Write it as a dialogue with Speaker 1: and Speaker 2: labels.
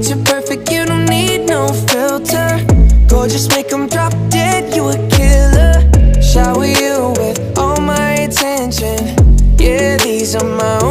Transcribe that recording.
Speaker 1: that you're perfect, you don't need no filter. Gorgeous, make them drop dead, you a killer. Shower you with all my attention. Yeah, these are my own